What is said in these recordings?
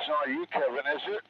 That's not you, Kevin, is it?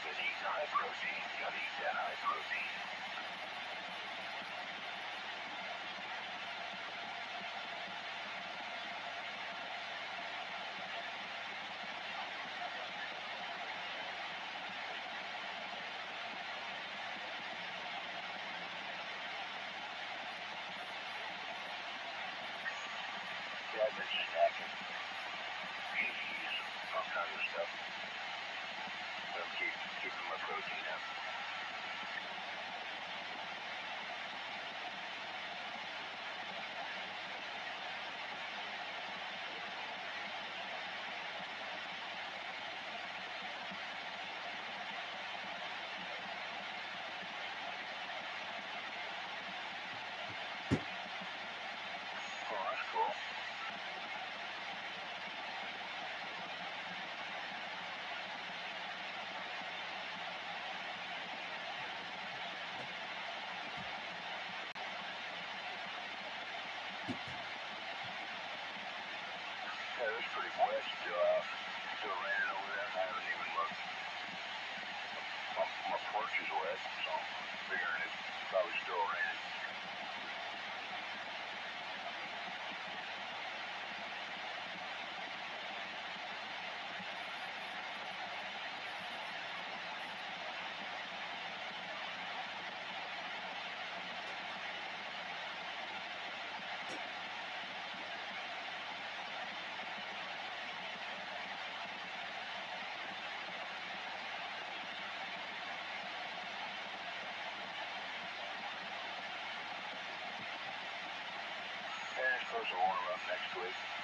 Gotta eat that high protein. Yeah, I've been snacking. Cheese, all kinds of stuff. So keep keeping my protein up. Oh, that's cool. Yeah, it was pretty wet uh, still out. Still raining over there. I haven't even looked. My, my porch is wet, so I'm figuring it's probably still raining. And it's warm up next week.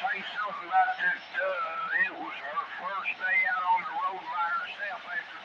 say something about that uh, it was her first day out on the road by herself after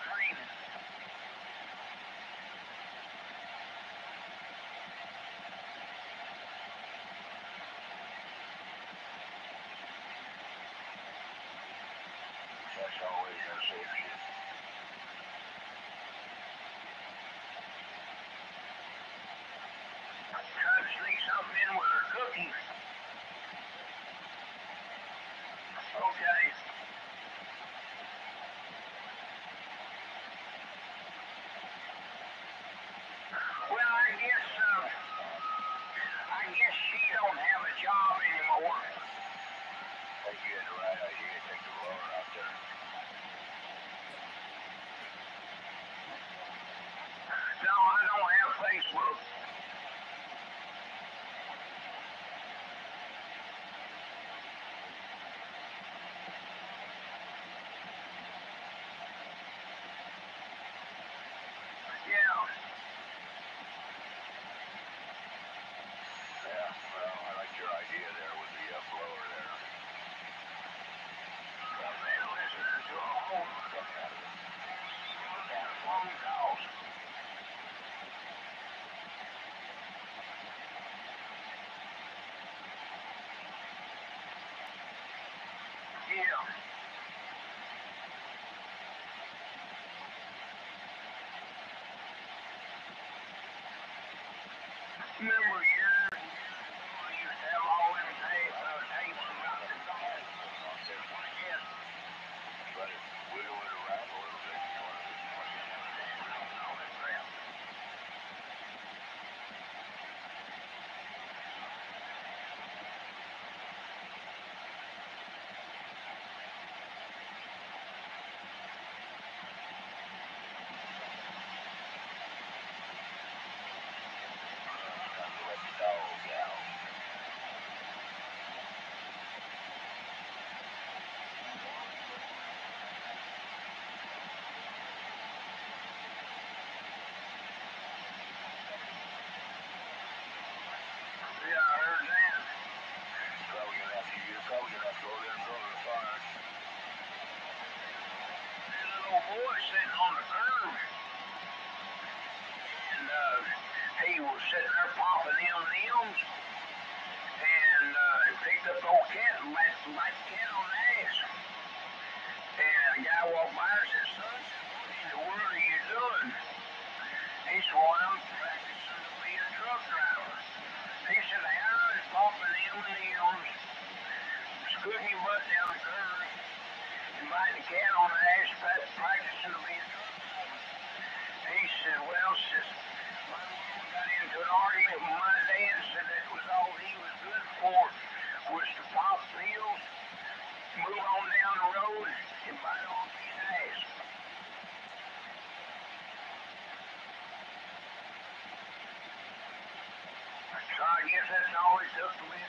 members boy sitting on the curb. And uh, he was sitting there popping M&M's and uh, picked up the old cat and let, the cat I guess that's always up to me.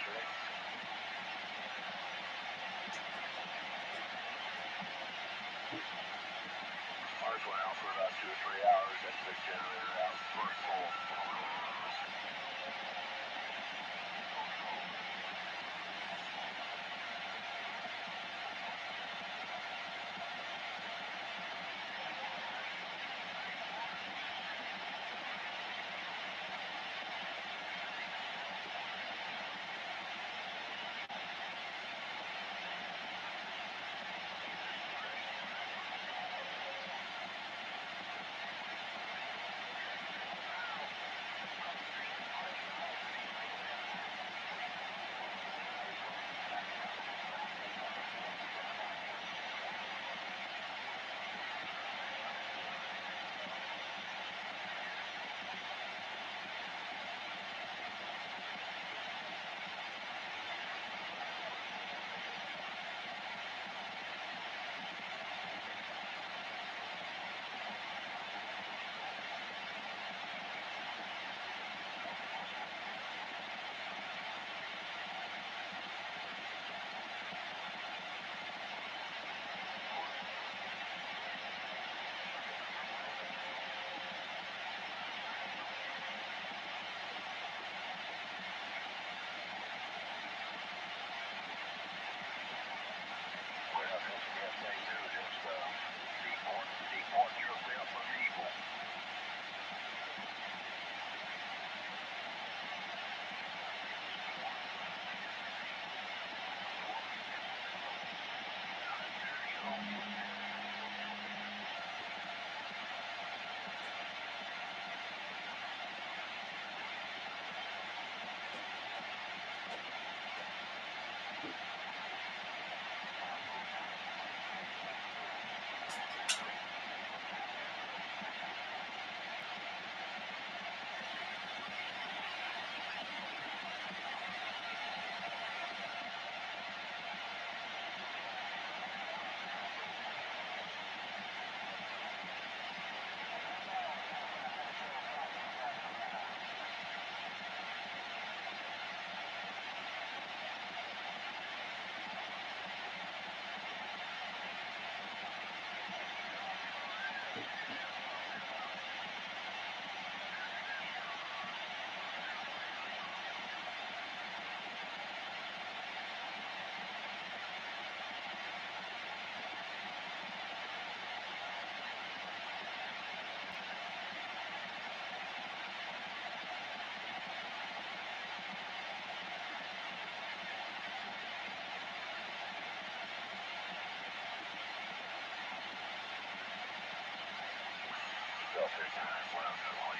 Ours out for about two or three hours. That big generator out, first full. Stuff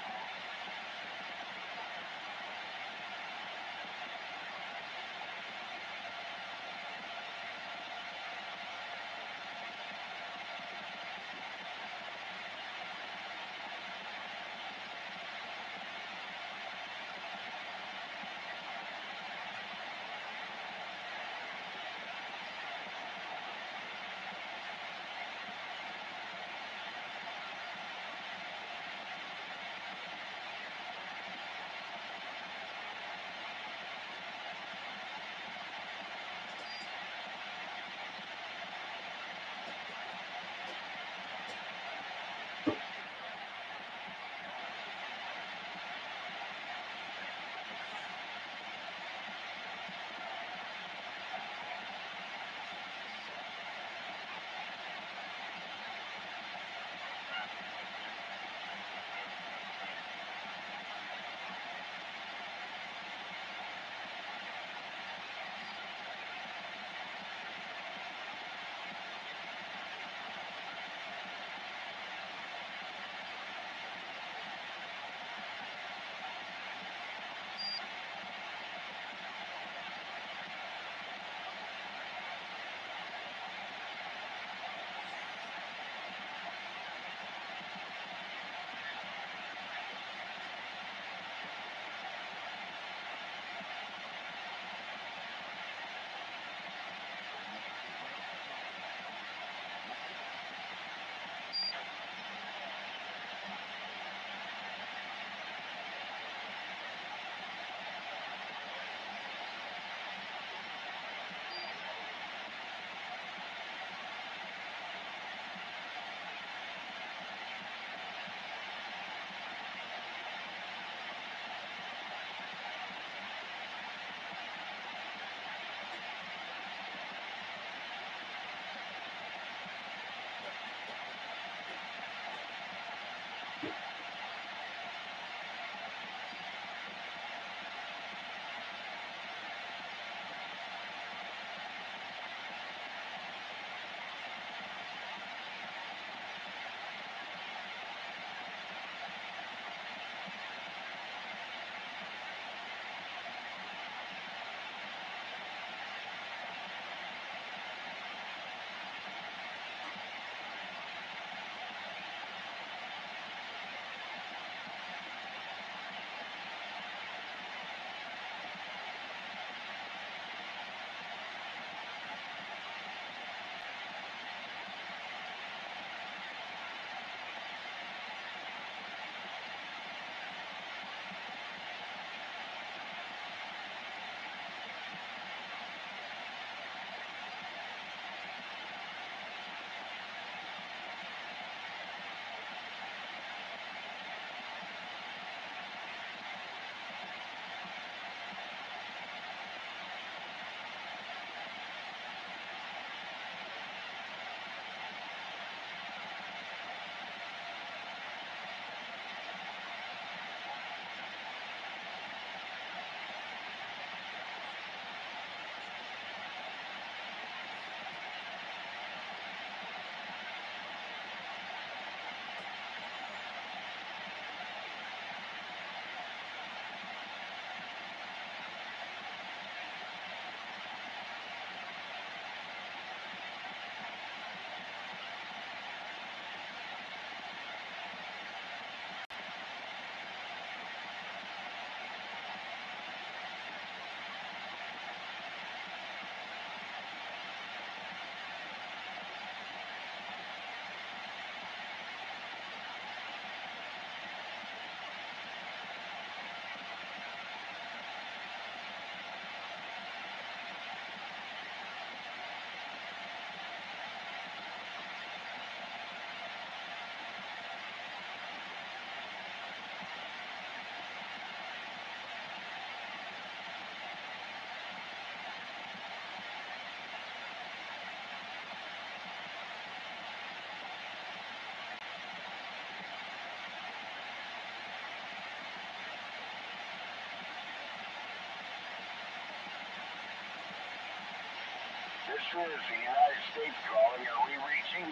This is the United States calling. Are we reaching?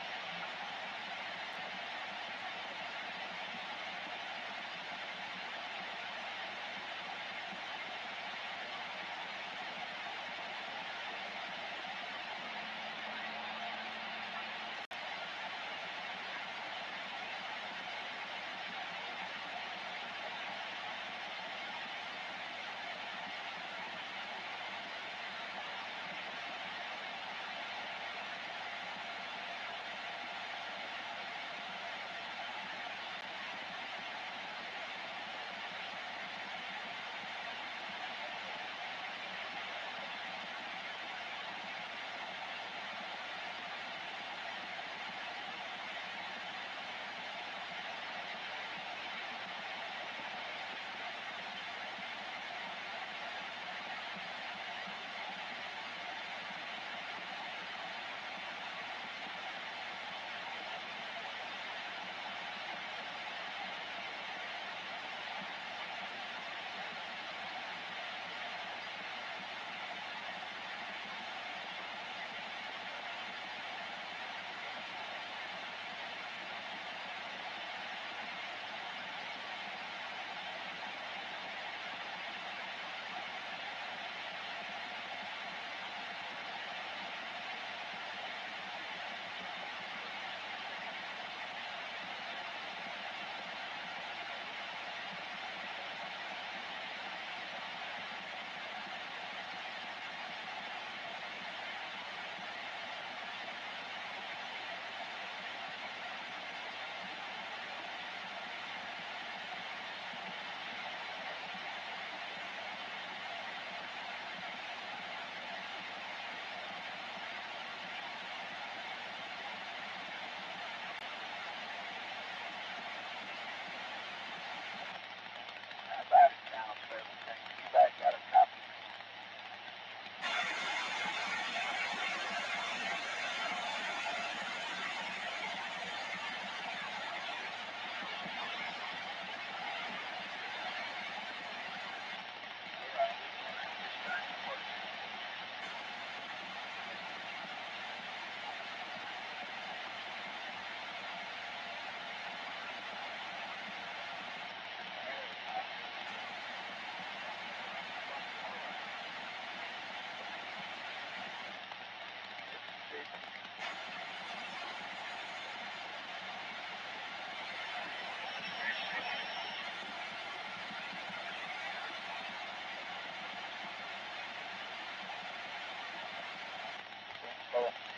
拜拜。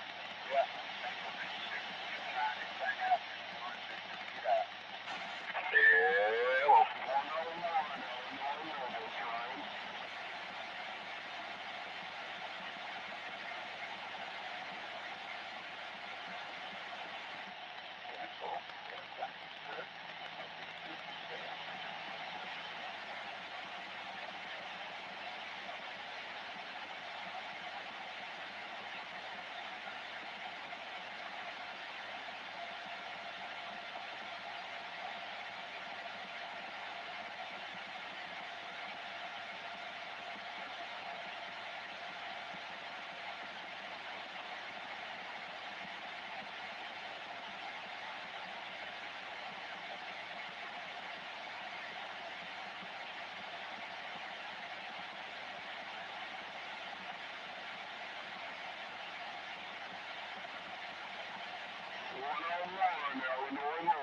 101, Illinois Mobile time.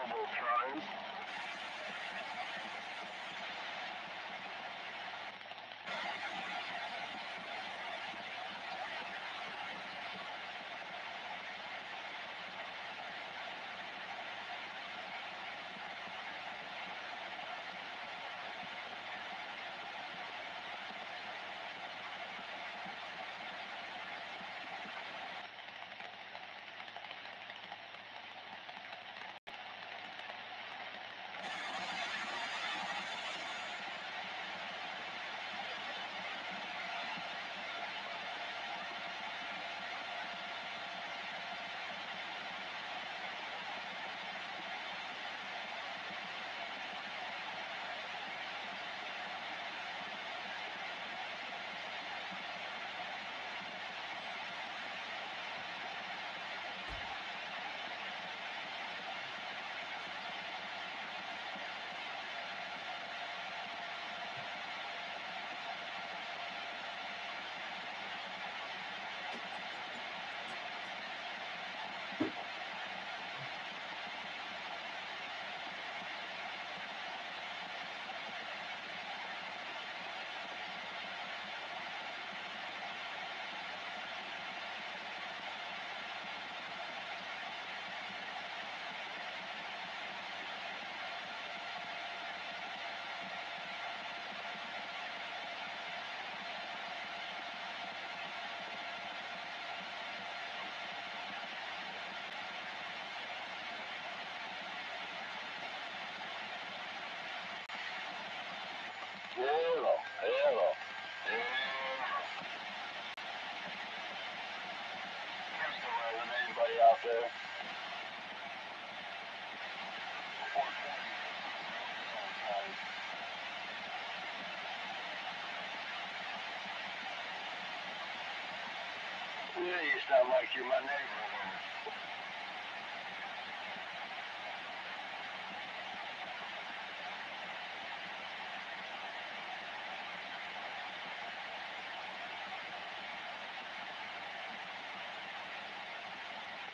Yeah, you sound like you're my neighbor.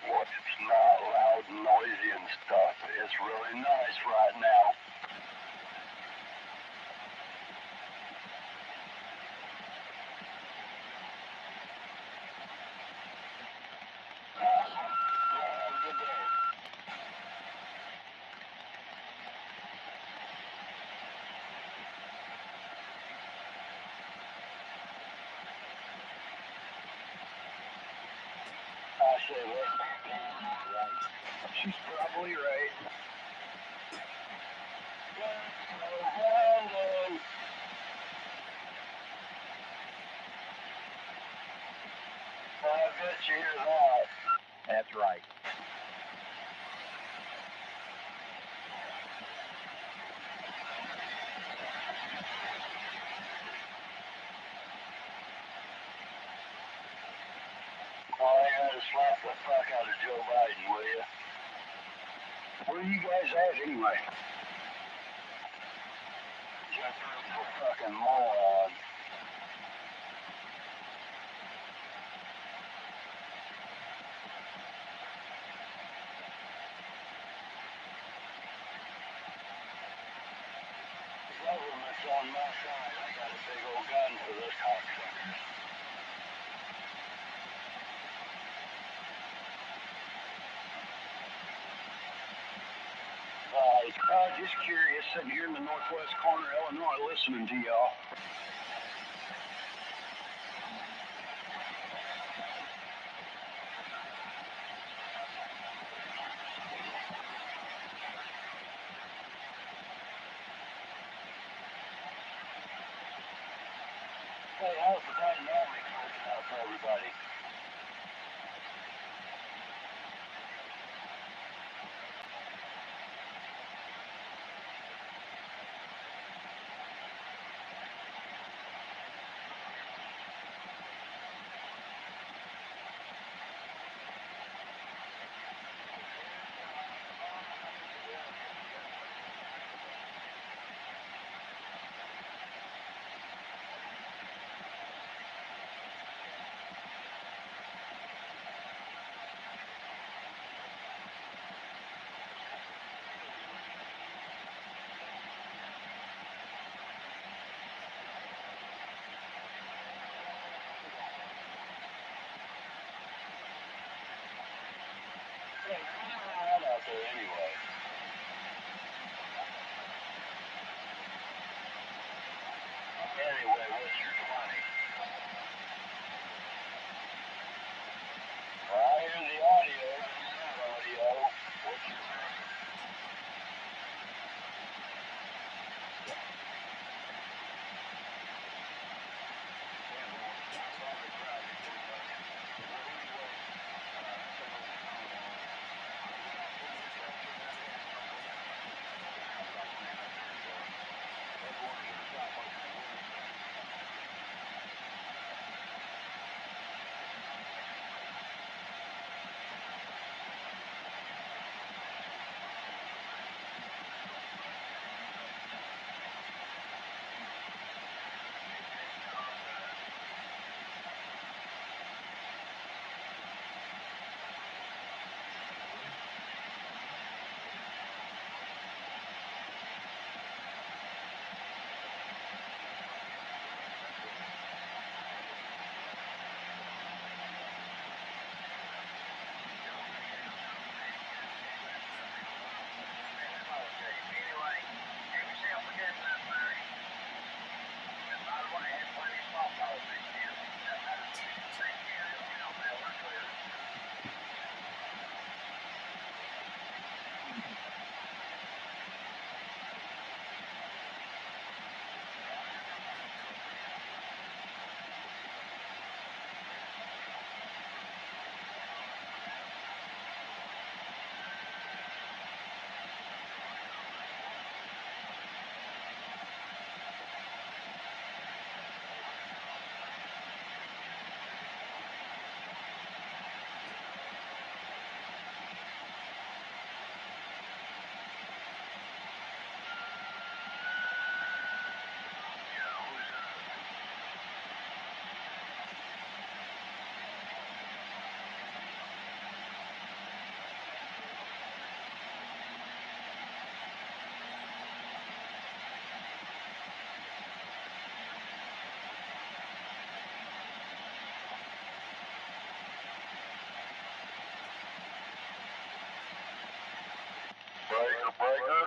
Well, it's not loud and noisy and stuff. It's really nice right now. Have a good day. Right. She's probably right. I bet you hear that. That's right. All I gotta slap the fuck out of Joe Biden, will you? Where are you guys at anyway? Just a fucking moron. Government's on my side. I got a big old gun for those cocksuckers. Right. Uh, just curious, sitting here in the northwest corner of Illinois listening to y'all. There anyway. Breaker.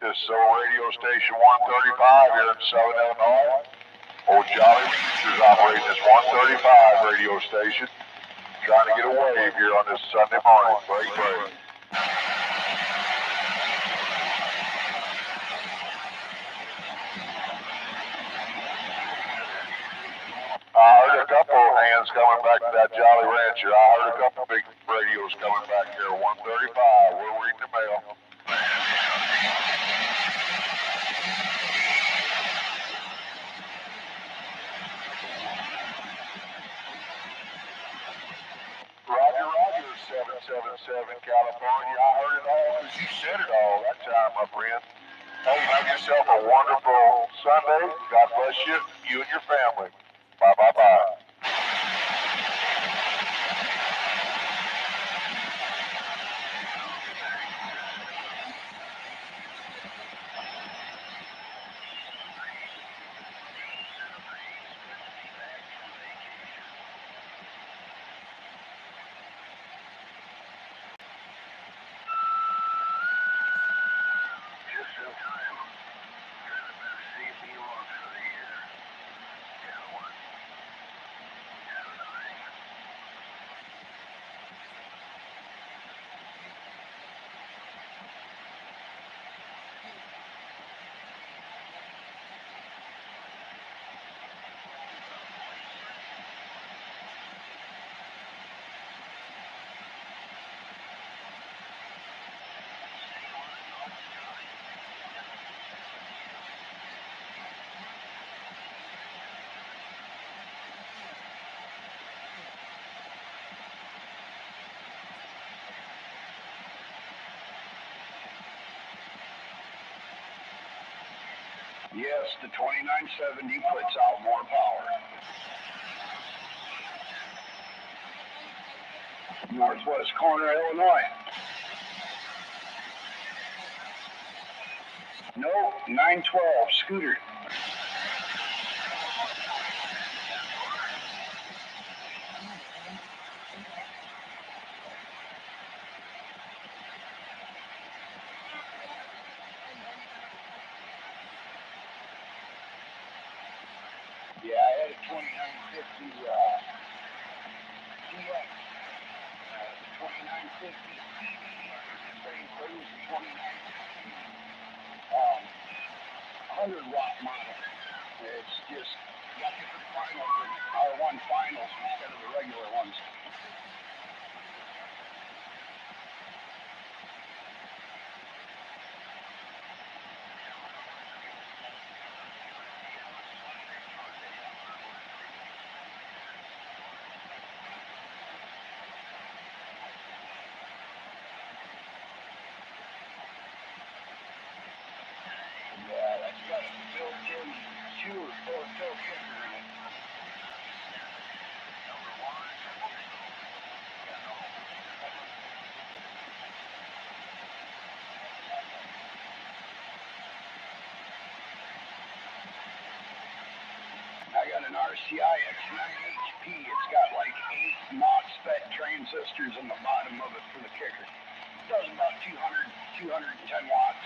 This is radio station 135 here in Southern Illinois. Old Jolly Ranchers operating this 135 radio station. Trying to get a wave here on this Sunday morning. Break, break. I heard a couple of hands coming back to that Jolly Rancher. I heard a couple big radios coming back here. 135. We're reading the mail. Roger, Roger, 777 California. I heard it all because you said it all that time, my friend. Hey, have yourself a wonderful Sunday. God bless you, you and your family. Yes, the 2970 puts out more power. Northwest corner, Illinois. No, 912 scooter. MSCI X9HP. It's got like eight MOSFET transistors in the bottom of it for the kicker. It does about 200, 210 watts.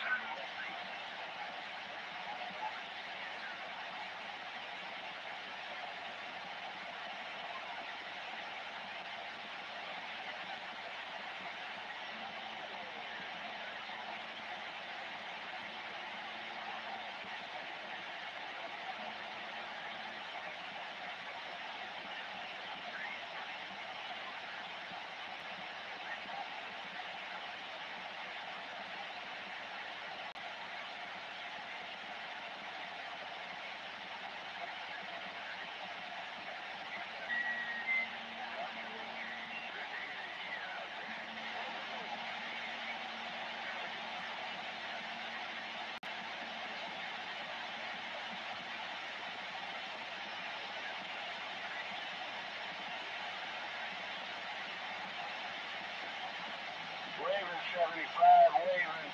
75 waving.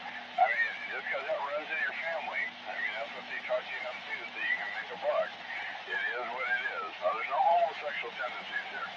social disease.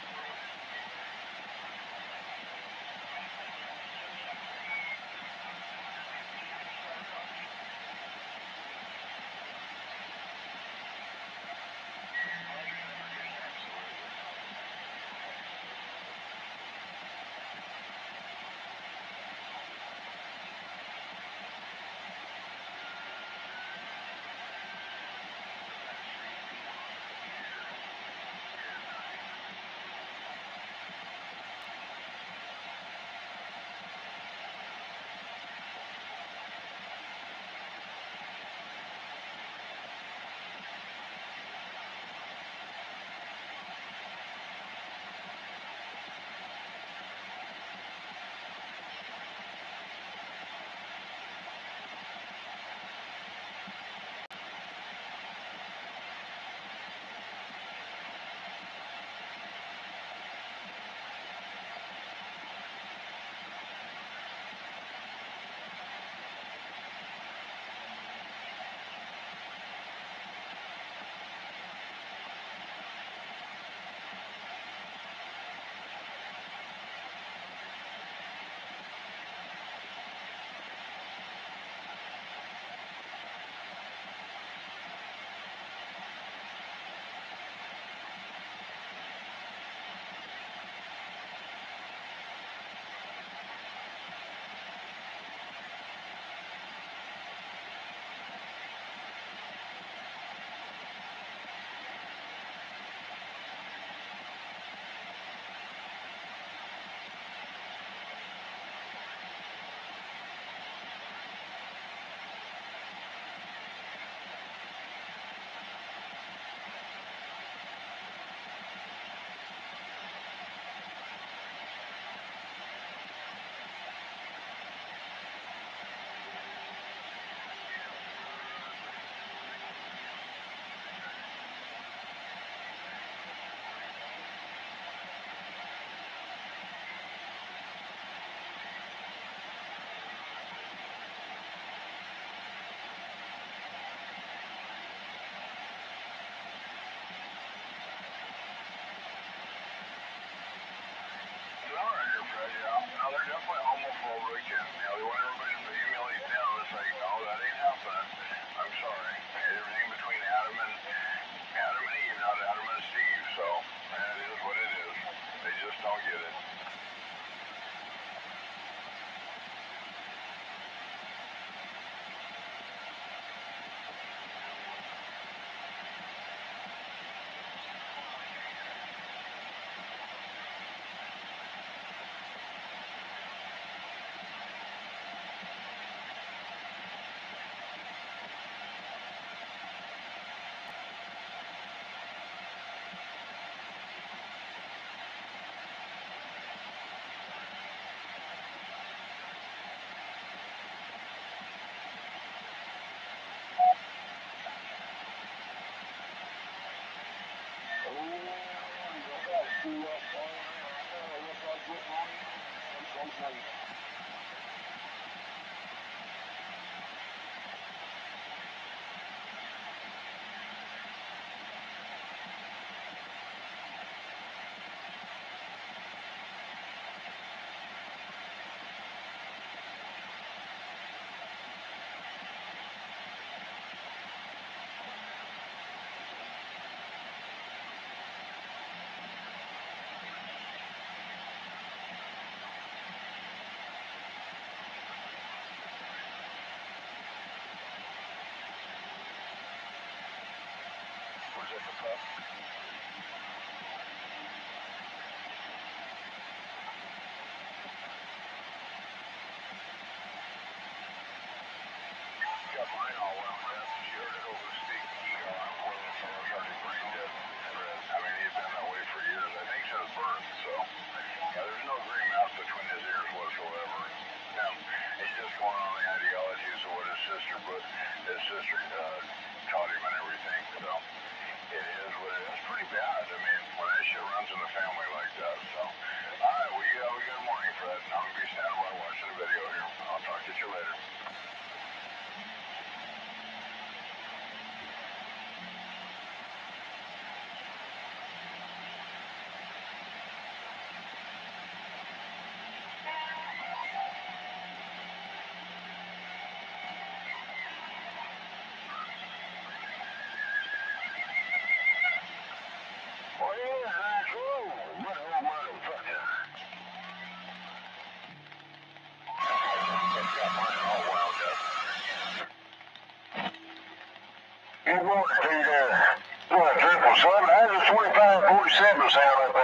Was that the pup? Got mine all wound up. She heard it over the speaker. I'm one of the fellows already brain dead. I mean, he's been that way for years. I think since birth. So, yeah, there's no green mouse between his ears whatsoever. Yeah, he's just going on the ideologies of what his sister, but his sister uh, taught him and everything. So, it is what it is. It's pretty bad. I mean, when that shit runs in the family like that. So, all right, well, you have a good morning, Fred. I'm gonna be standing by watching the video here. I'll talk to you later. Well, yeah, that's true. What old motherfucker. It's got mine all wound up. Good morning to you there. What, triple seven? How's the twenty-five forty-seven sound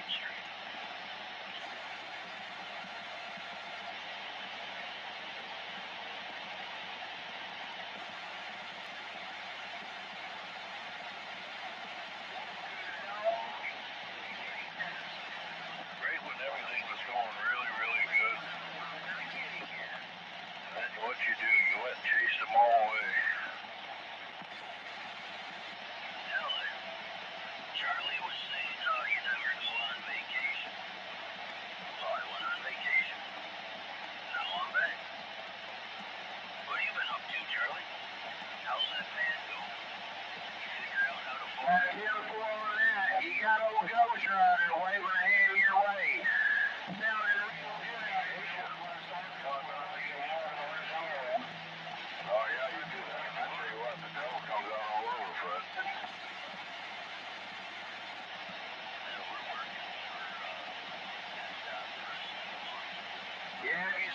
street. Great when everything was going really, really good. And what you do, you went and chased them all away. Now, Charlie was saying how you never go on vacation. So I went on vacation. Now I'm back. What have you been up to, Charlie? How's that van going? You figure out how to That's beautiful on that. You got old Ghost Rider waving a hand your way. Sounding real good out here. Oh, yeah, you do that. I tell you what, the devil comes out all over, Fred.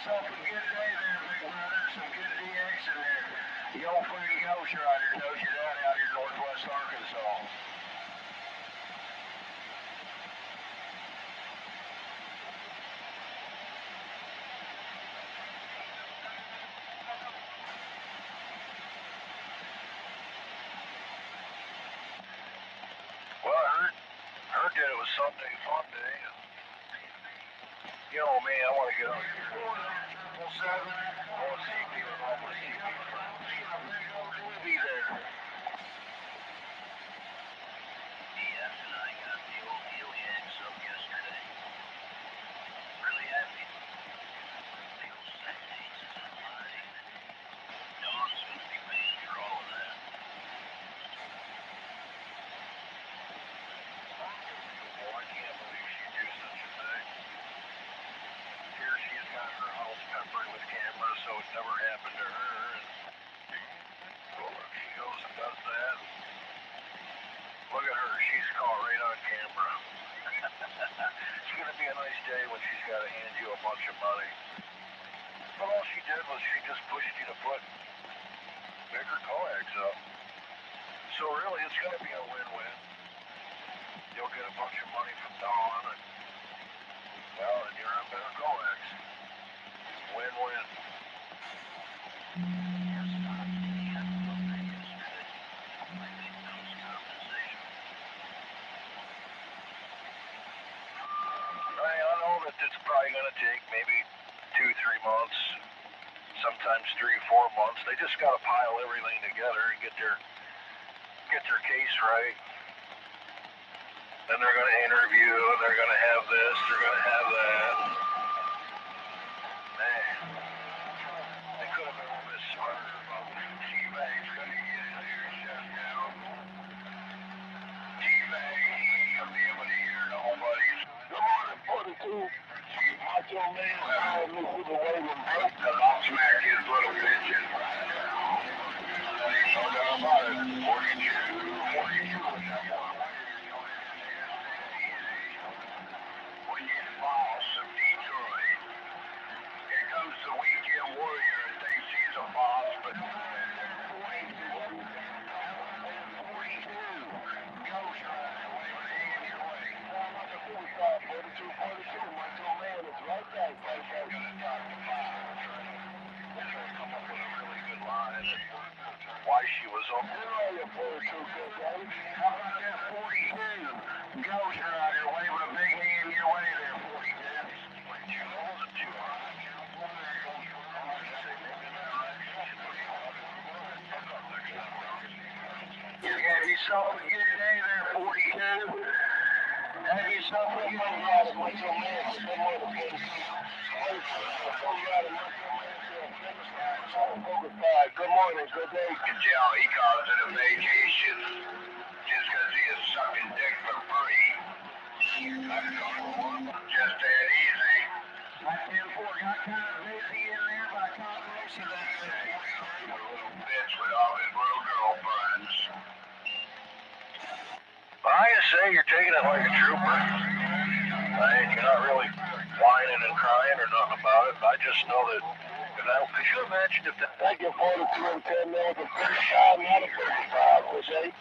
A good day there, big brother. Some good DX in there. The old friend Ghost Rider knows you that out here in northwest Arkansas. Well, I heard, heard that it was Sunday fun day, you know me, I want to get out here. Triple seven. I want to see people. I want to see people. Be there. DF and I got the old Heliax up yesterday. Really happy. The old sex dates is in line. Dawn's gonna be paying for all of that. Oh, I can't believe she'd do such a thing. Here she's got her house peppered with cameras, so it never happened to her. And well, look, she goes and does that. Look at her, she's caught right on camera. it's gonna be a nice day when she's got to hand you a bunch of money. But all she did was she just pushed you to put bigger coax up. So really, it's gonna be a win-win. You'll get a bunch of money from Dawn, and well, and you're on better coax. Win-win. I, I know that it's probably going to take maybe two, three months, sometimes three, four months. They just got to pile everything together and get their get their case right. Then they're going to interview, and they're going to have this, they're going to have that. Man, they could have been a little bit smarter about T-Bag's going to get his ear shut down. T-Bag, he ain't going to be able to hear nobody's. Good morning, 42. Macho Man, I miss you the way when Right, the lock smack his little bitches right now. Ain't no doubt about it. 42, 42. When you boss of Detroit, here comes the weekend warrior and thinks he's a boss, but Come up with a really good line. why was on. How about that 42? Ghost Rider waving a big hand your way there, 42. You have yourself a good day there, 42. Have yourself a good day, Macho Man. Good morning, 42. Good morning, good day. You can tell he calls it a vacation just because he is sucking dick for free. Just that easy. I 10 got kind of busy in there, but I caught most of that. Little bitch with all his little girlfriends. I just say you're taking it like a trooper. I, you're not really whining and crying or nothing about it. I just know that. I, could you imagine if that you, 42 and 10 mil for 35, not a 35, Jose.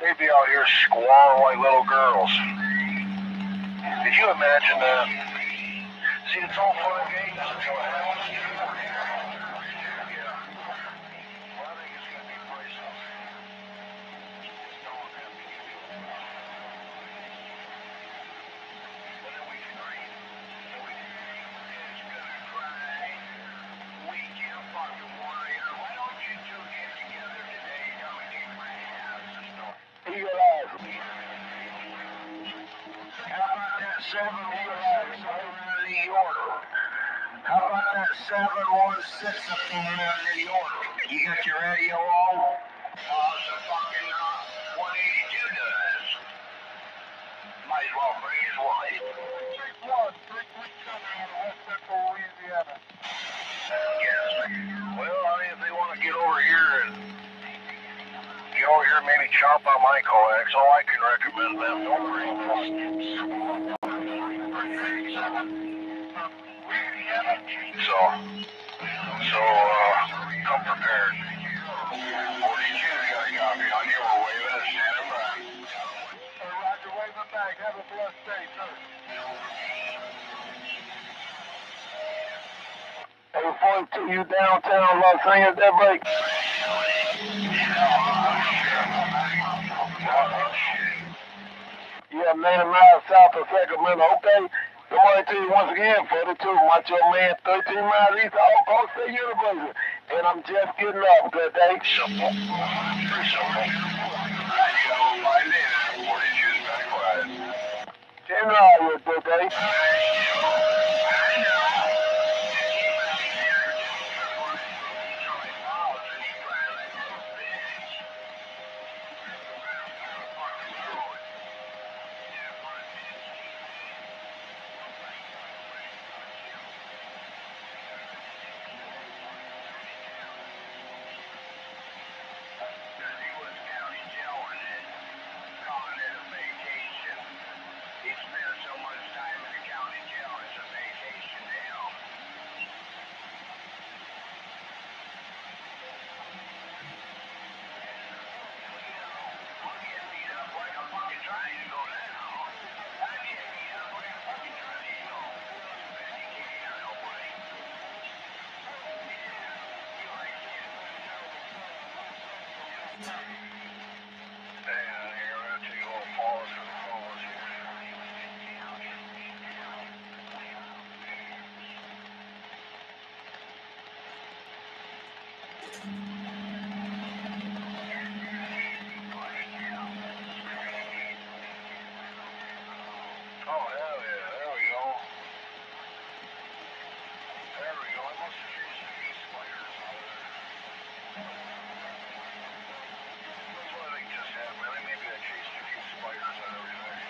they'd be out here squalling like little girls? Could you imagine that? See, it's all fun and games until it happens. Yeah. Well, I think it's going to be priceless. Just don't have to give you a But then we can read. Then we can It's gonna cry. Weekend fucking warrior. Why don't you two get together today? Come and kick my ass. Eagle eyes. How about that seven one six up around New York? How about that six up around New York? You got your radio on? It's a fucking uh, 182 does. Might as well bring his wife. One, three weeks coming out West Central Louisiana. Yes. Well, I mean, if they want to get over here and get over here, maybe chomp on my coax, all I can recommend them. Don't bring So, so, uh, come prepared. 42 got a copy on you. We're waving and standing by. Hey, Roger, waving back. Have a blessed day, sir. Hey, 42, you downtown Los Angeles, that break? Yeah, 90 miles south of Sacramento. Okay. Morning to you once again, 42. Watch your man 13 miles east of Oklahoma State University. And I'm just getting up. Good day. Simple. You know, my name is 42's back quiet. Ten miles, good day. He Hang on here, we're gonna take a little pause for the pause here. Oh, hell yeah, there we go. There we go. I must have chased a few spiders out of there. That's what I think just happened. I think maybe I chased a few spiders out of everything.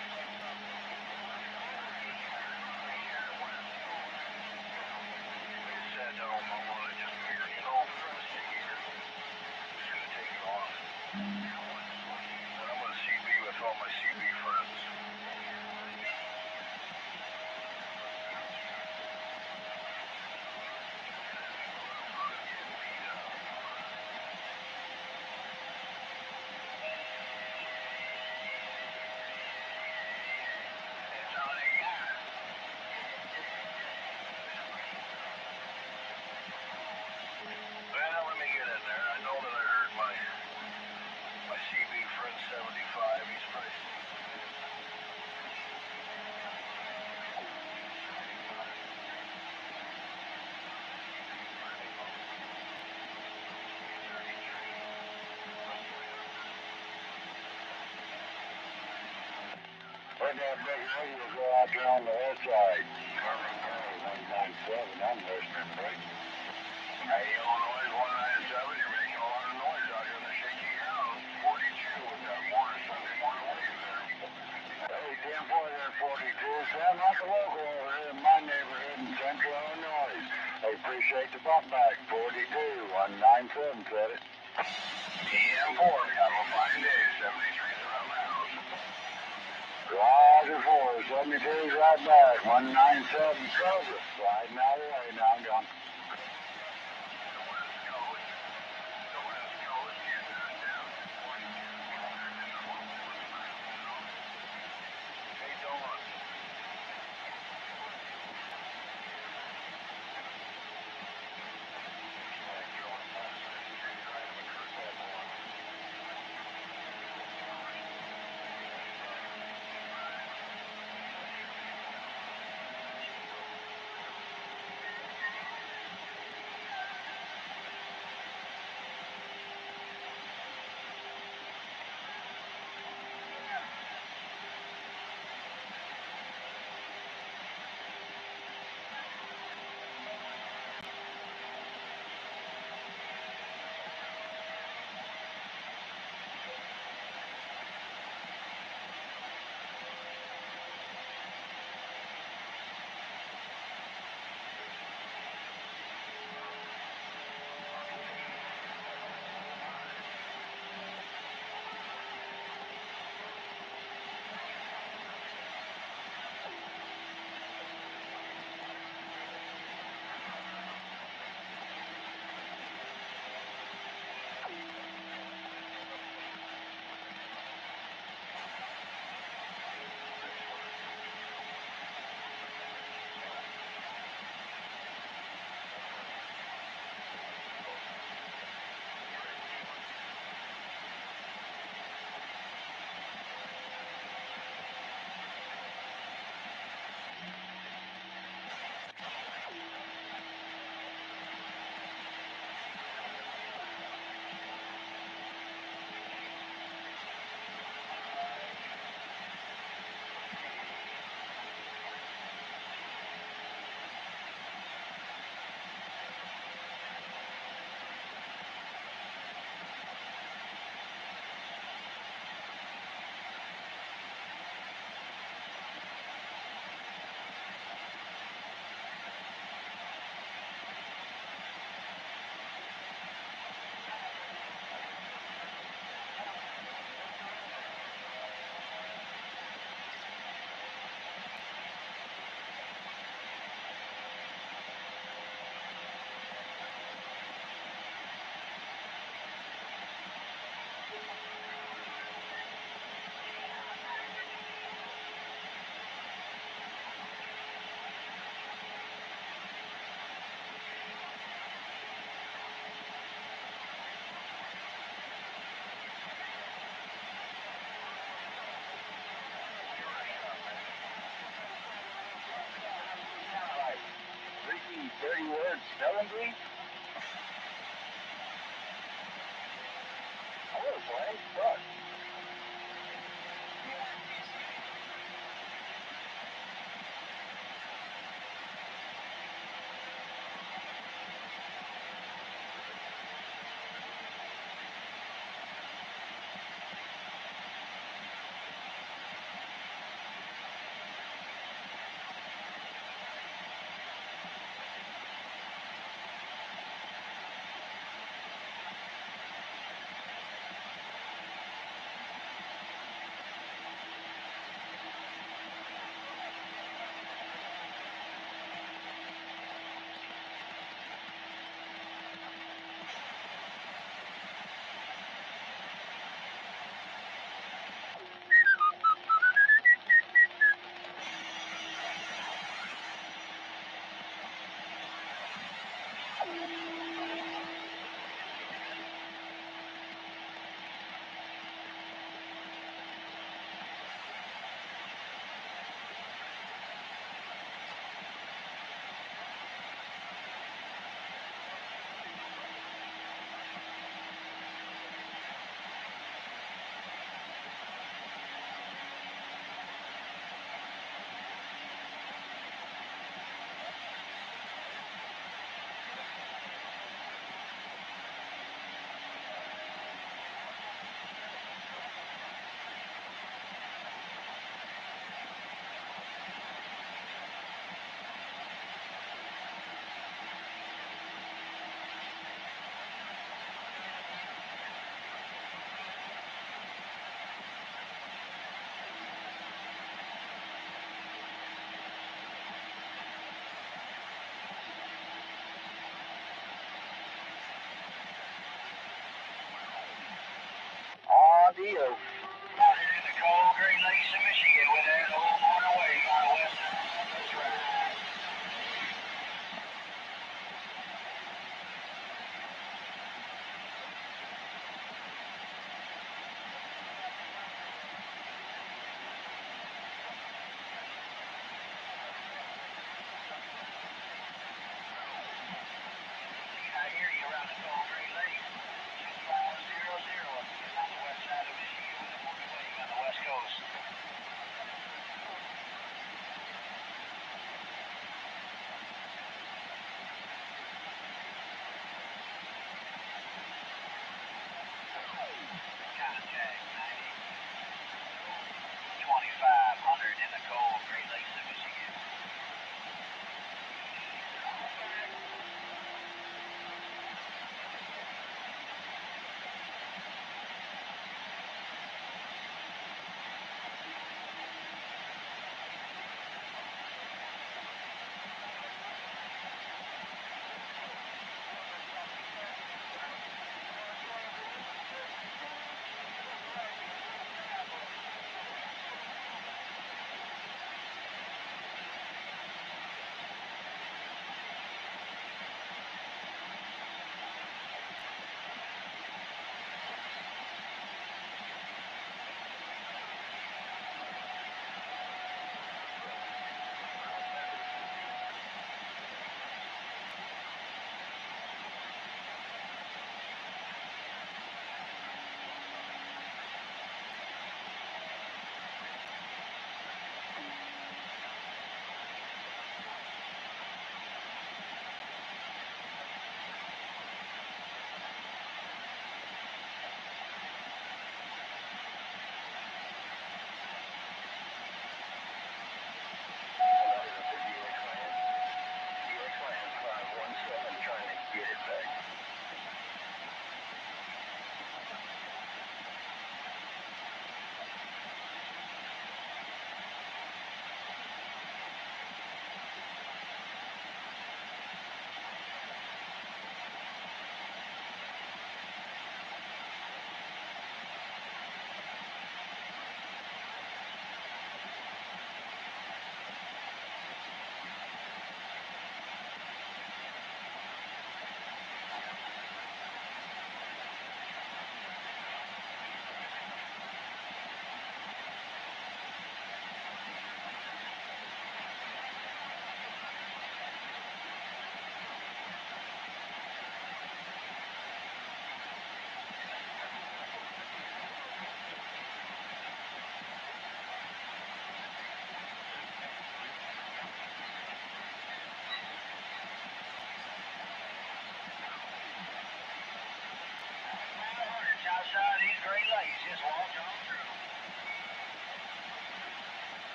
I just sat down on my one. I just figured, you know, for the rest of the year, I'm just gonna take it off. And I'm gonna CB with all my CB friends. That's all they got. Well, let me get in there. I know that I heard my my CB friend 75. He's probably Where'd that big radio go out there on the west side? Carmen County 197, I'm listening, Rick. Hey, Illinois 197. You're making a lot of noise out here in the shaky ground. 42 with that morning Sunday morning wave there. Hey, 10 there, 42. Sound like a local over here in my neighborhood in central Illinois. I appreciate the bump back. 42, 197 said it. EM4, have a fine day. 73's around the house. Roger 4, 72's right back. 197 Kroger. Melon Audio.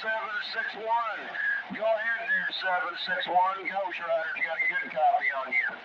761. Go ahead there, 761. Ghost Rider's got a good copy on you.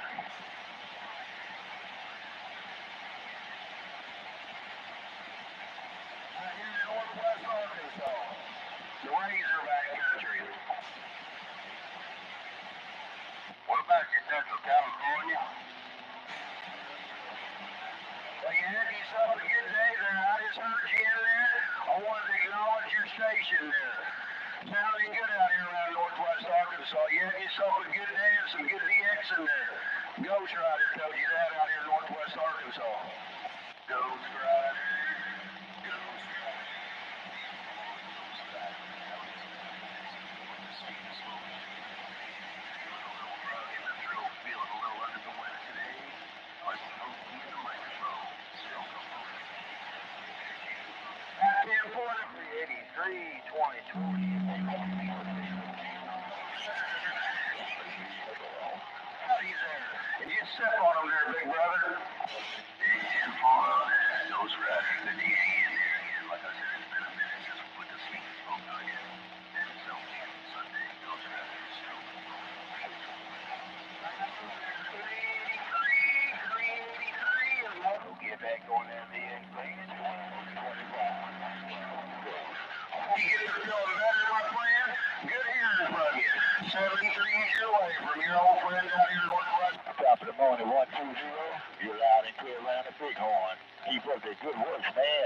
Good work, man.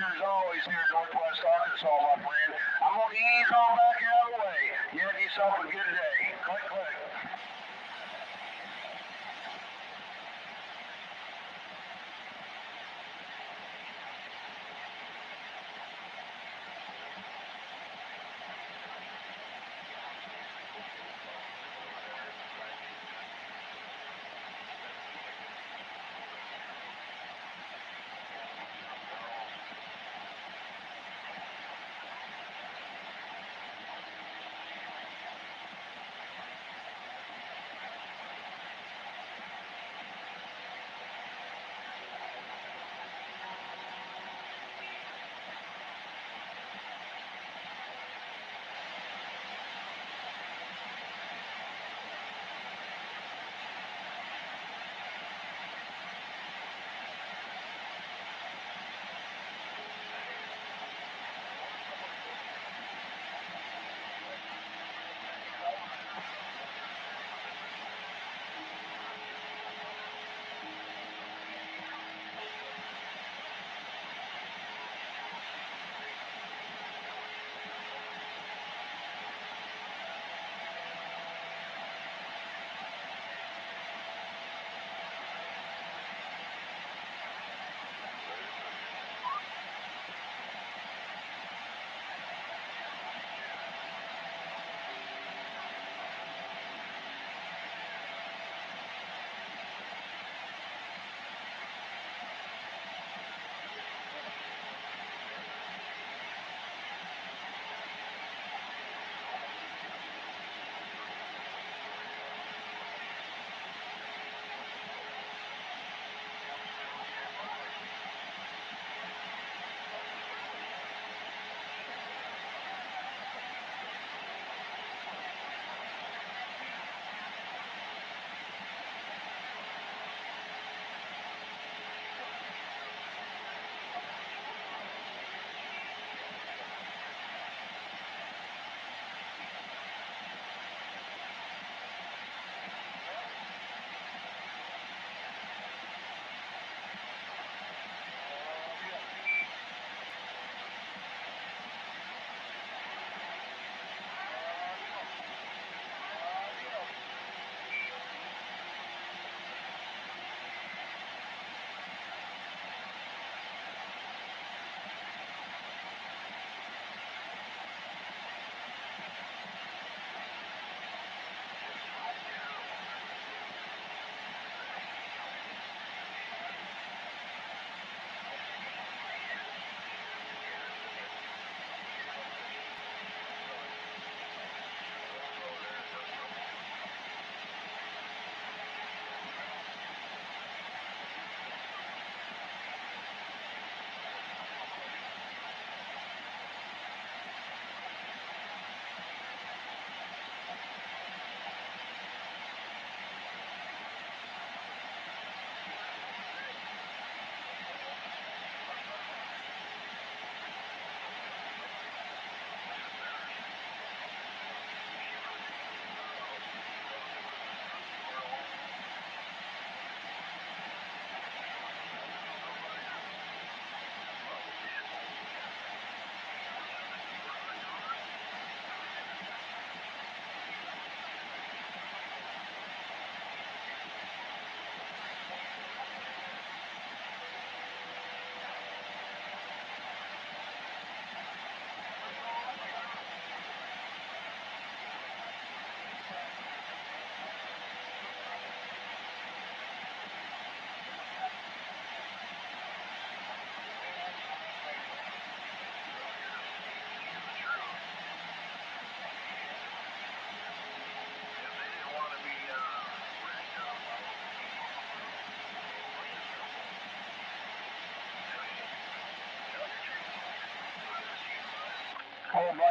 Warriors always here in Northwest Arkansas, my friend. I'm going to ease on back out of the way. You had yourself a good day.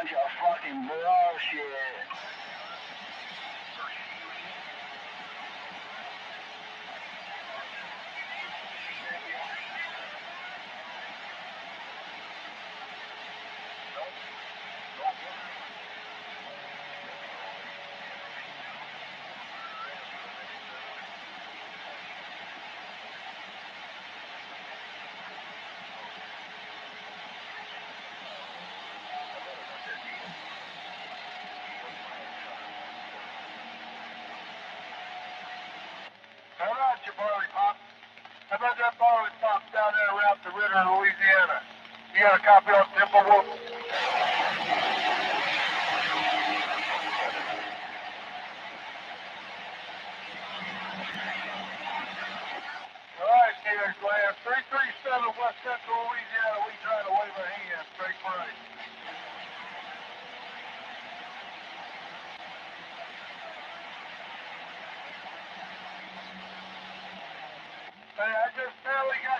bunch of fucking bullshit. borrowed pups down there around the river in Louisiana. You got a copy on Timberwolf? All right, Kenneth 337 West Central Louisiana, we try to wave a hand, straight right.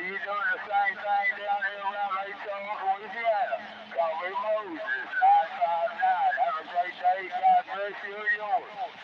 you. You doing the same thing down here around Lake Charles, Louisiana. Call me Moses, 959. Have a great day. God bless you and yours.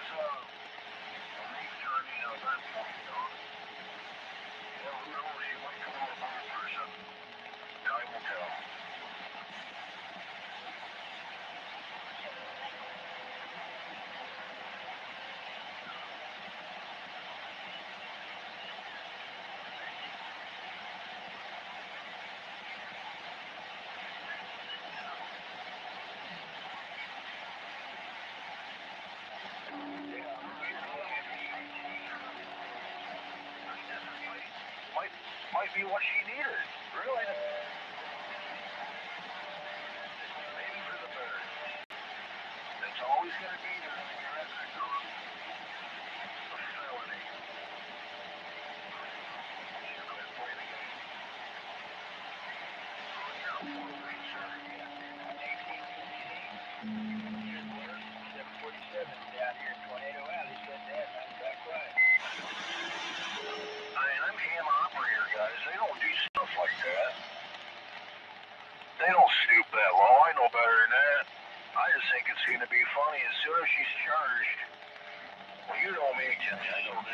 Russia. might be what she needed. Really. funny. As soon as she's charged, you don't make it. I don't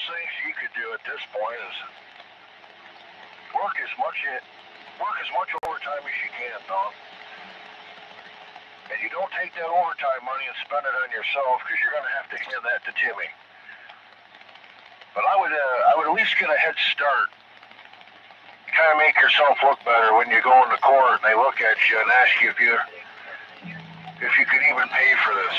smartest things you could do at this point is work as much work as much overtime as you can, Don. And you don't take that overtime money and spend it on yourself because you're going to have to hand that to Timmy. But I would, uh, I would at least get a head start. Kind of make yourself look better when you go into court and they look at you and ask you if you, if you could even pay for this.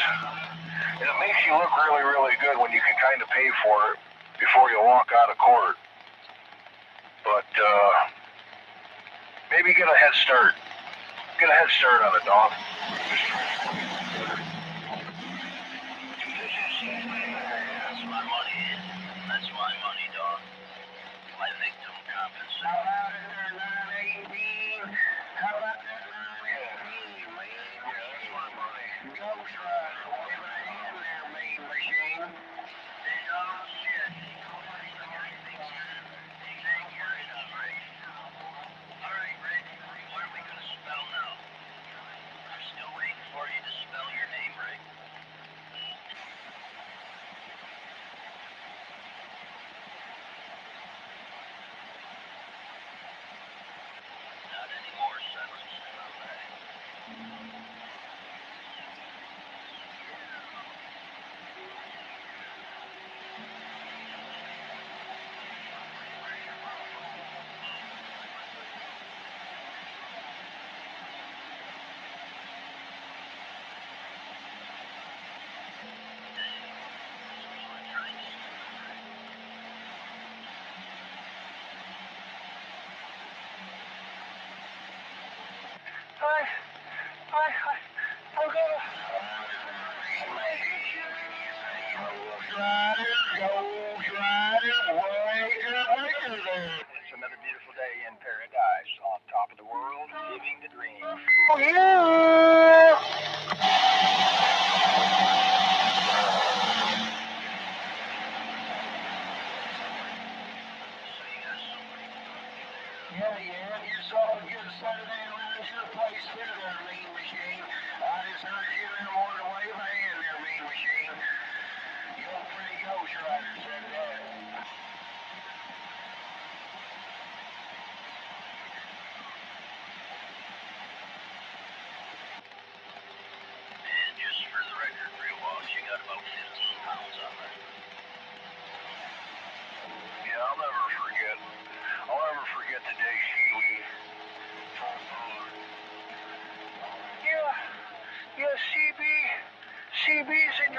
And it makes you look really, really good when you can kind of pay for it before you walk out of court. But uh, maybe get a head start. Get a head start on it, Don.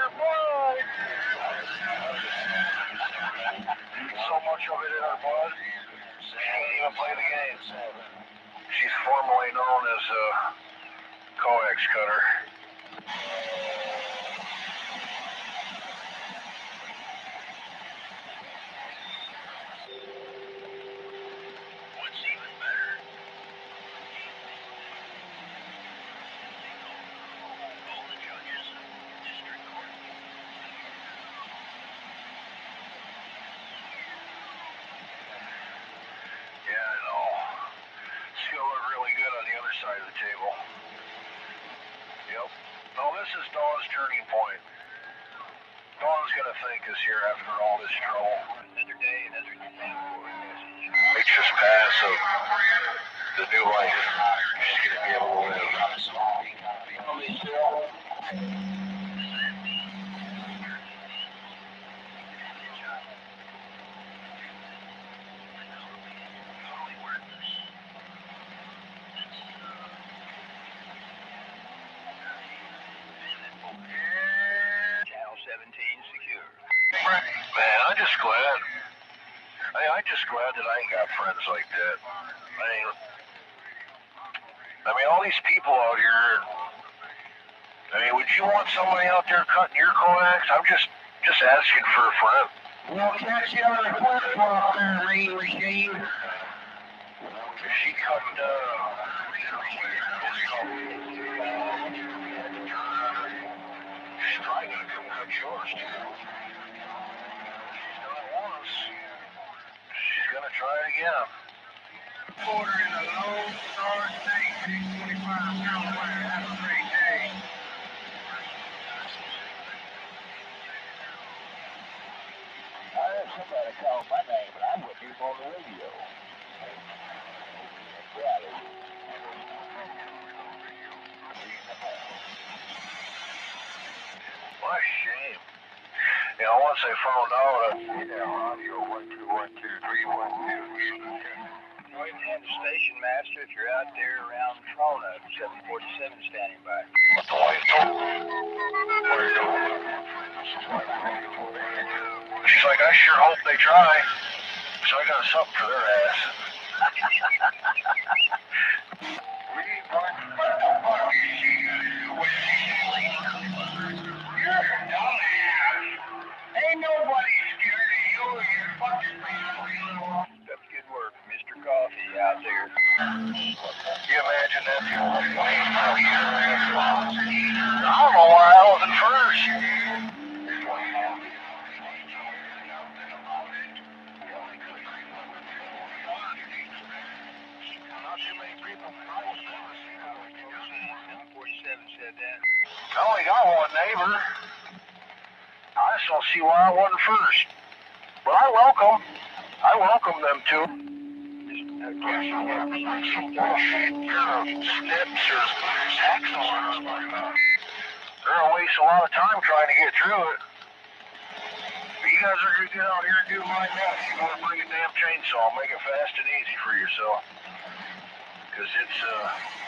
Your blood. so much of it in her blood. She can't even play the game. She's formally known as a coax cutter. What's even better? All the judges in district court. Yeah, I know. She'll look really good on the other side of the table. Yep. No, this is Dawn's turning point. Dawn's gonna thank us here after all this trouble. Another day, another Supreme Court message. Makes us pass of the new life. She's gonna be able to live. Tell me, Phil. Totally worth this. It's, uh, Channel 17 secure. Man, I'm just glad. I, I'm just glad that I ain't friends like that. I mean, I mean, all these people out here. I mean, would you want somebody out there cutting your coax? I'm just, just asking for a friend. We'll catch you on the flip flop there, mean machine. If she cut, uh, she's probably gonna come cut yours too. Try it again. Quarter in a low star state, 625 pound wire. Have a great day. I heard somebody call my name, but I'm with you on the radio. What a shame. You know, once they found out, you know, audio went one two three one two. Station Master, if you're out there around Trona, 747 standing by. What the way? She's like, I sure hope they try. So I got something for their ass. of time trying to get through it. But you guys are going to get out here and do mine next. You want to bring a damn chainsaw, make it fast and easy for yourself. Because it's, uh,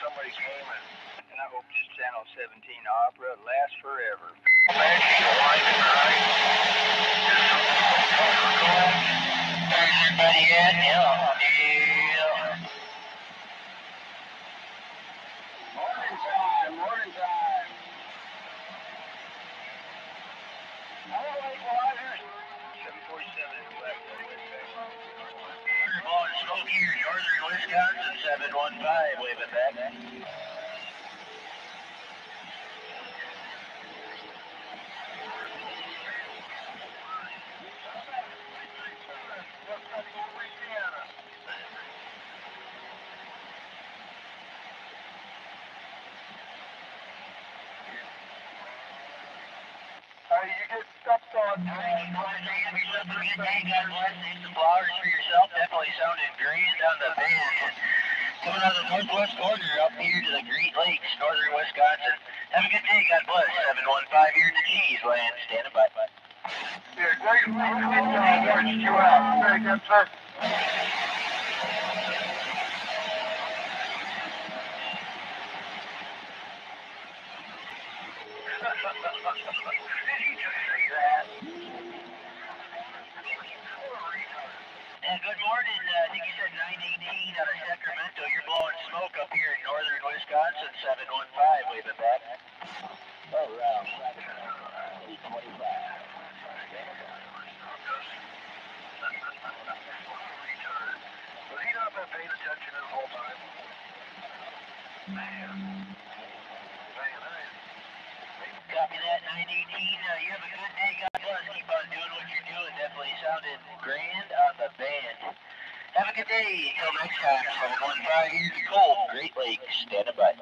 somebody came and, and I hope this Channel 17 opera lasts forever. And Yeah. good day. until next time, everyone. Cold, Great Lakes, stand by.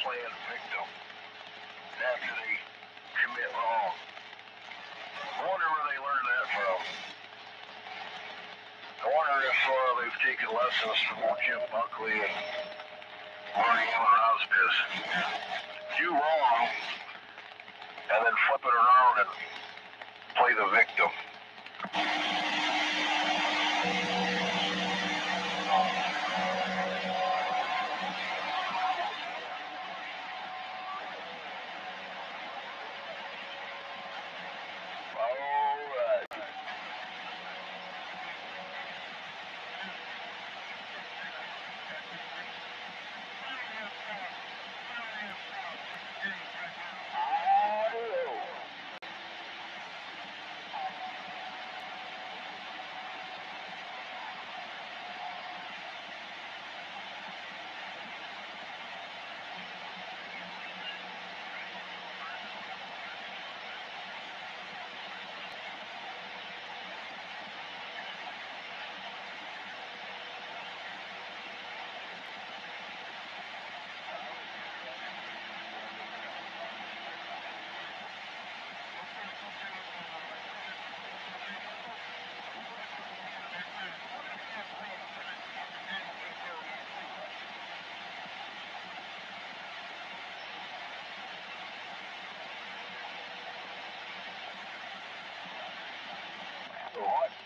playing victim after they commit wrong. I wonder where they learned that from. I wonder if uh, they've taken lessons from Jim Buckley and Marty Amorozkis. Do wrong and then flip it around and play the victim.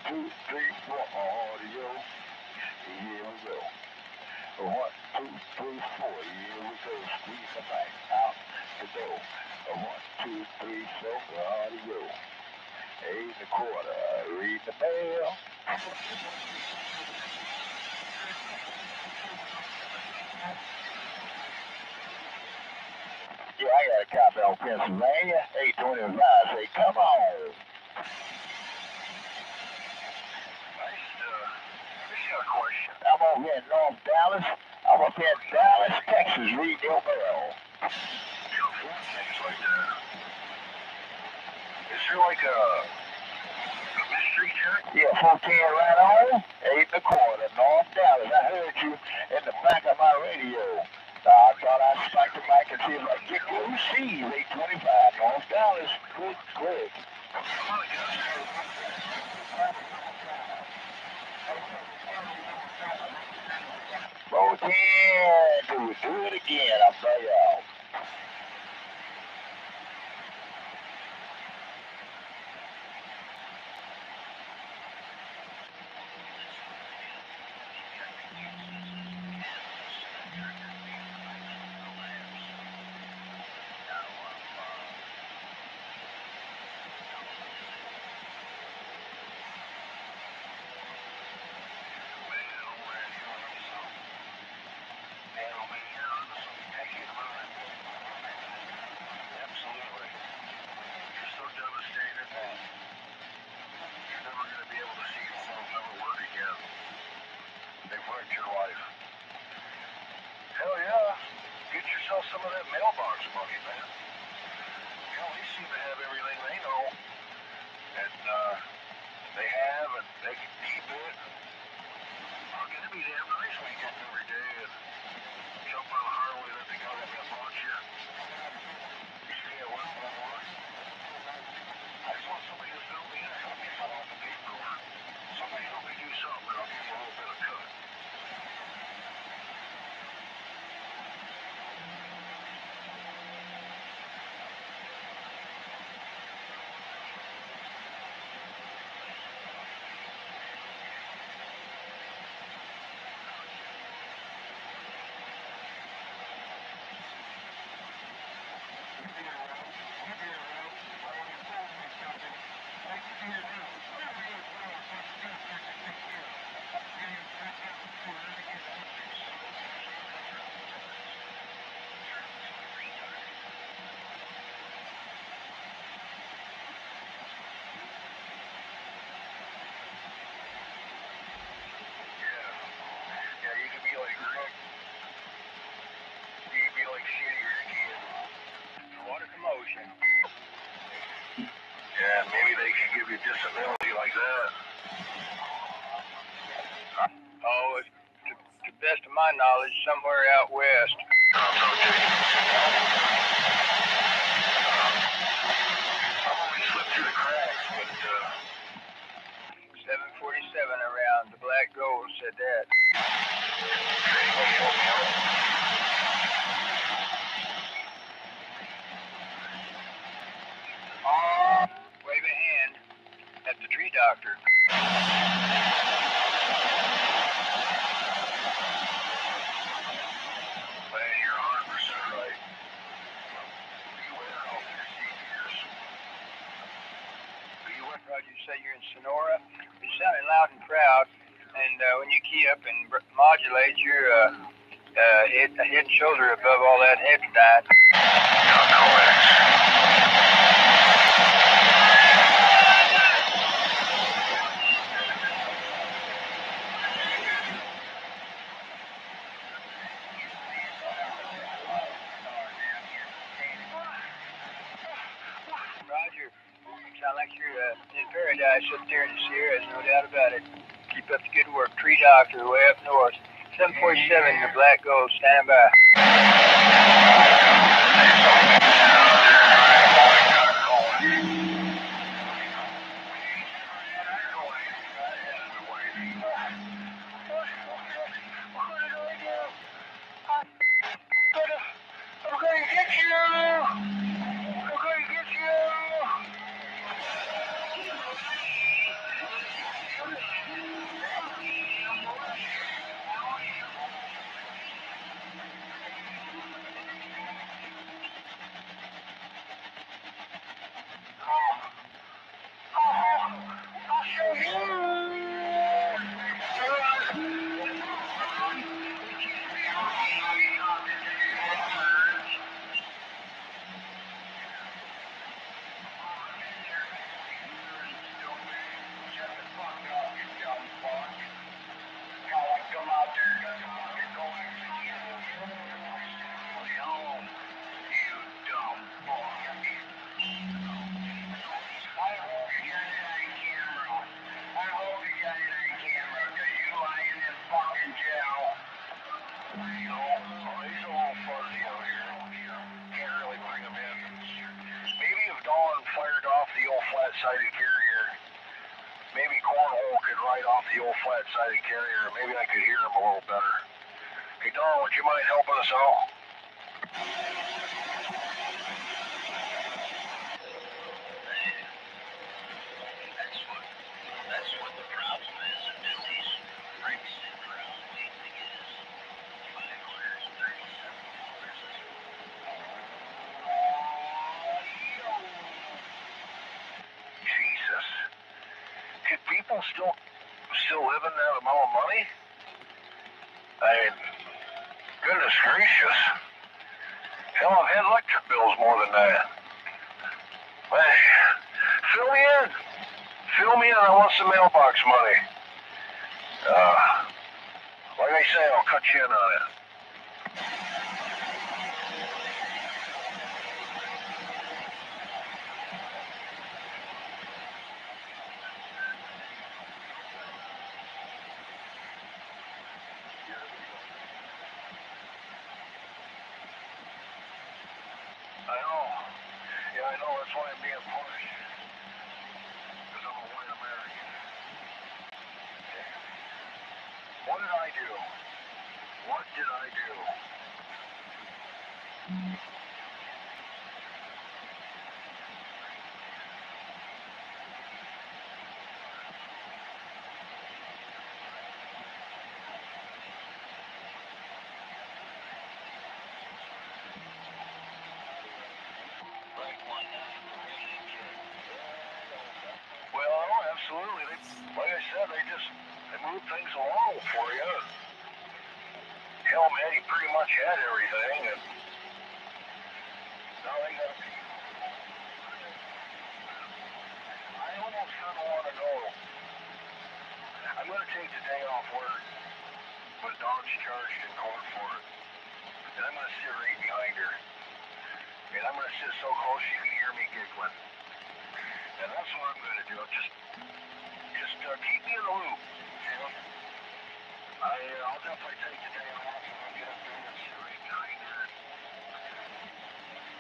two, three, four, audio. Here we go. One, two, three, four. Here we go. Squeeze the back out the door. One, two, three, four, audio. Eight and a quarter. Read the bell. Yeah, I got a cop out Pennsylvania. 825 say, come on. here in North Dallas. I'm up here in Dallas, Texas, reading your mail. Things like that. Is there like a, a mystery check? Yeah, 410 right on. give you disability like that. Oh, to, to best of my knowledge, somewhere out west. Still still living that amount of money? I mean, goodness gracious. Hell, I've had electric bills more than that. Hey, fill me in. Fill me in. I want some mailbox money. Uh, like I say, I'll cut you in on it. I know. Yeah, I know. That's why I'm being punished. Because I'm a white American. What did I do? What did I do? Break one nine, really good. Well, no, absolutely. They, like I said, they just they moved things along for you. Hell, man, he pretty much had everything, and now they got. I almost of want to know. I'm going to take the day off work, but Dawn's charged in court for it, and I'm going to sit right behind her, and I'm going to sit so close she can hear me giggling. And that's what I'm going to do. Just, just uh, keep me in the loop. You know? I, uh, I'll definitely take the day off and I'll get up there and sit right behind her.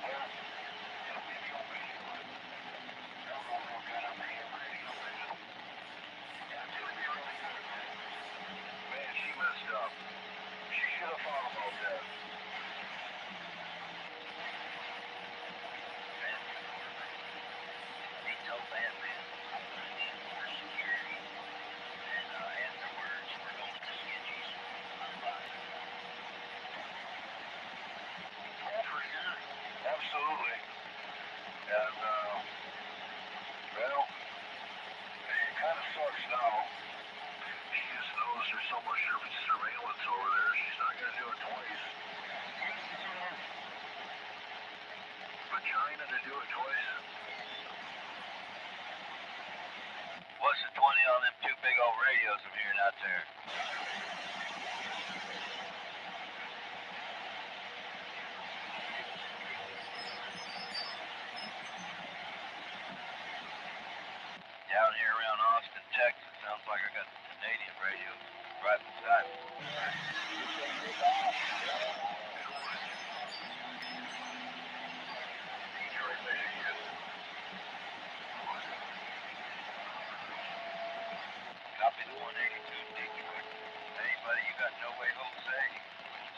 Well, it'll be the only one. I don't know if I've got on the ham radio, man. Yeah, it's going to be really good, man. Man, she messed up. She should have thought about that. They told Batman for security, and uh, afterwards we're going to Sketchy's on Friday. Oh, for sure. Absolutely. And, uh, well, it kind of sucks now. She just knows there's so much surveillance over there. She's not going to do it twice. China to do it twice? What's the 20 on them two big old radios I'm hearing out there? Down here around Austin, Texas, sounds like I got the Canadian radio right beside me. Detroit, Michigan. Copy the 182 Detroit. Hey, buddy, you got no way Jose.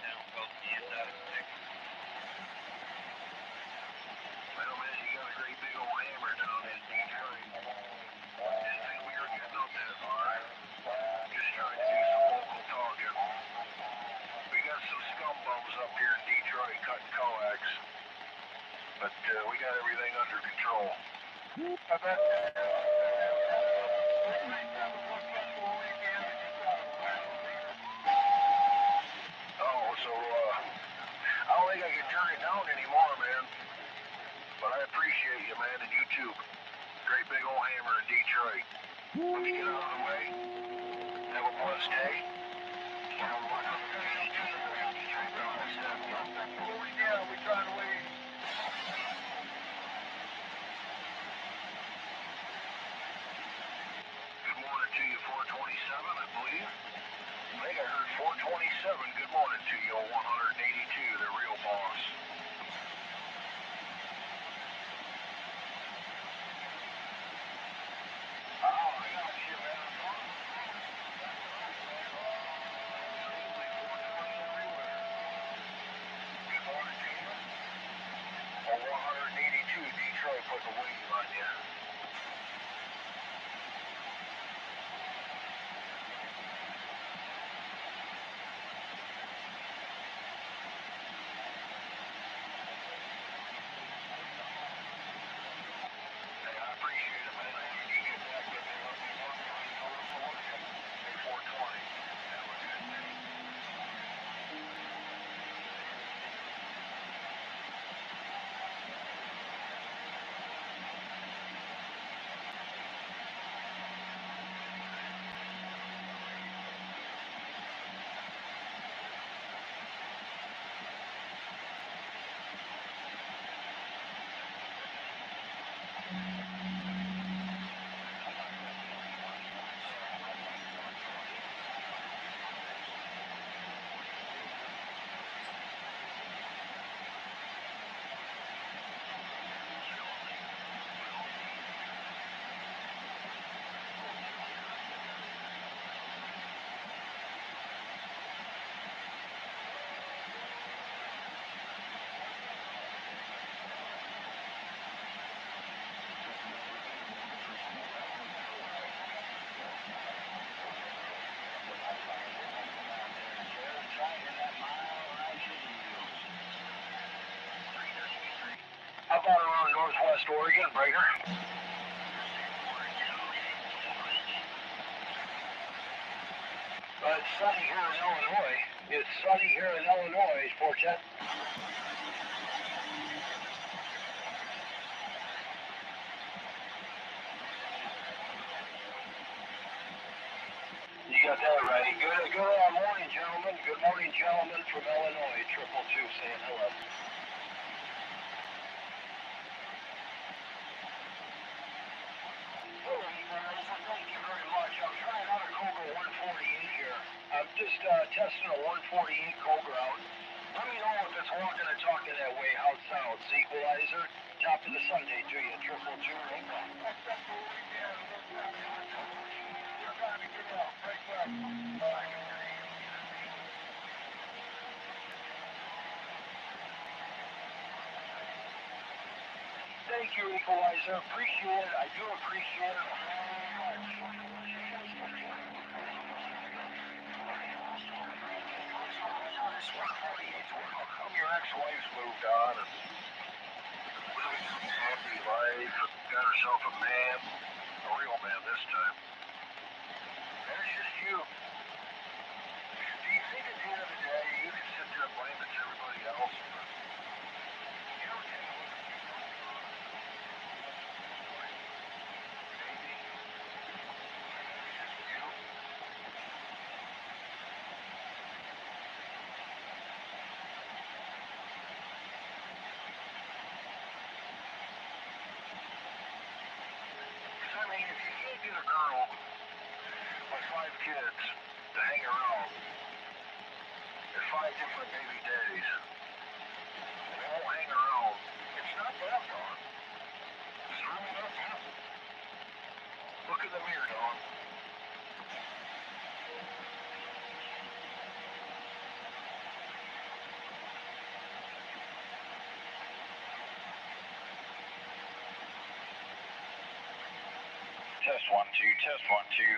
Town called inside of Texas. Well, man, you got a great big old hammer down in Detroit. Didn't think we were getting up that far. Just trying to do some local talking. We got some scum bums up here in Detroit cutting coax. But uh, we got everything under control. Oh, Northwest Oregon, Breaker? Uh, it's sunny here in Illinois. It's sunny here in Illinois, 410. You got that right. Good, good uh, morning, gentlemen. Good morning, gentlemen from Illinois. Triple two saying hello. All right, guys. Well, thank you very much. I'm trying out a Cobra 148 here. I'm just testing 148 Cobra out. Let me know if it's walking and talking that way, how sounds. Equalizer, top of the Sunday to you, triple two. Thank you, Equalizer. Appreciate it. I do appreciate it. How come your ex-wife's moved on and living a happy life, got herself a man, a real man this time? And it's just you. Do you think at the end of the day you can sit there and blame it's everybody else? But you ever take a look at Maybe. It's just you. Can't get a girl with five kids to hang around at five different baby daddies, and they won't hang around, it's not that far. It's really not that Look in the mirror, Dawn. Test one, two, test one, two.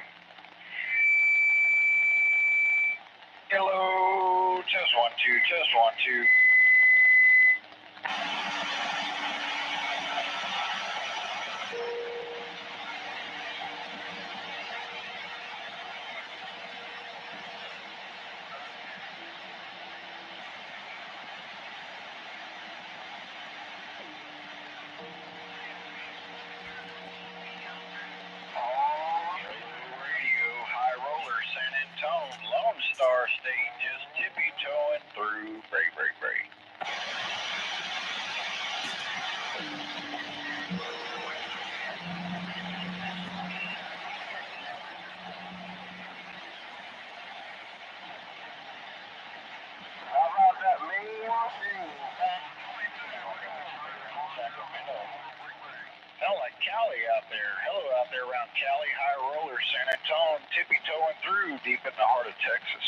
Hello, test one, two, test one, two. Radio, high roller, San Antone, Lone Star State, just tippy toeing through. Break, break, break. How about that mean thing? Sacramento. Hell, like Cali out there. Hello out there around Cali, high roller, San Antone, tippy toeing through deep in the heart of Texas.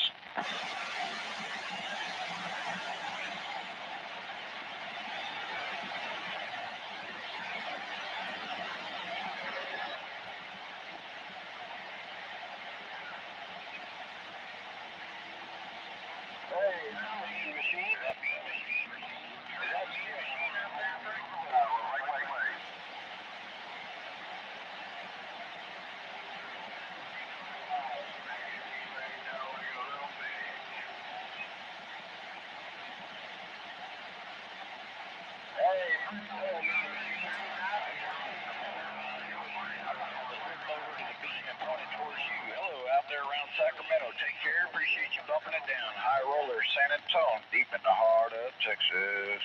Sacramento. Take care. Appreciate you bumping it down. High roller, San Antonio, deep in the heart of Texas.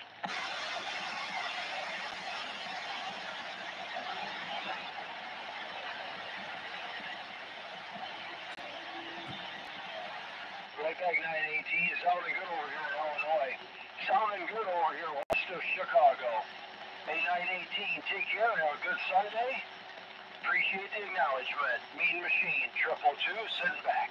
Right back 918. Sounding good over here in Illinois. Sounding good over here west of Chicago. Hey, 918. Take care. Have a good Sunday. Appreciate the acknowledgement. Mean machine. Triple two. Sitting back.